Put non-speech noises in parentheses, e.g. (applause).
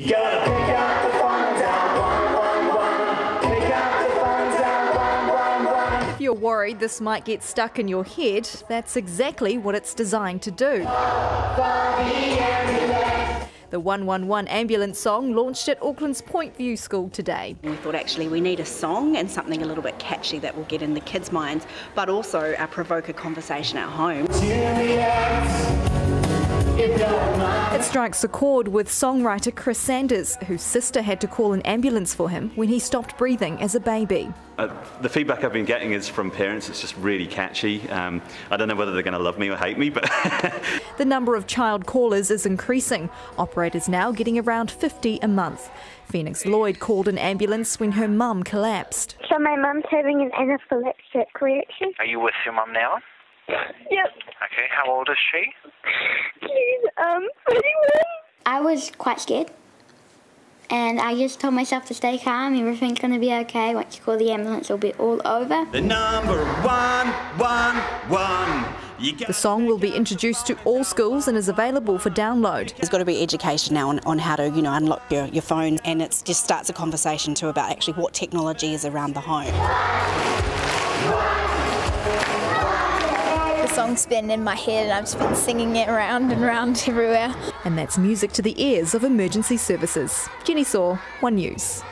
You gotta pick up the phone down 111. Pick up the phone down 111. If you're worried this might get stuck in your head, that's exactly what it's designed to do. The 111 ambulance song launched at Auckland's Point View School today. We thought actually we need a song and something a little bit catchy that will get in the kids' minds, but also uh, provoke a conversation at home. It strikes a chord with songwriter Chris Sanders, whose sister had to call an ambulance for him when he stopped breathing as a baby. Uh, the feedback I've been getting is from parents. It's just really catchy. Um, I don't know whether they're going to love me or hate me, but (laughs) The number of child callers is increasing. Operators now getting around 50 a month. Phoenix Lloyd called an ambulance when her mum collapsed. So my mum's having an anaphylactic reaction. Are you with your mum now? Yep. Okay, how old is she? She's um 31. I was quite scared. And I just told myself to stay calm, everything's going to be okay. Once you call the ambulance, it'll be all over. The number one, one, one. The song will be introduced to all schools and is available for download. There's got to be education now on, on how to, you know, unlock your, your phone, and it just starts a conversation too about actually what technology is around the home. Song's been in my head and I've just been singing it around and around everywhere. And that's music to the ears of emergency services. Jenny Suo, One News.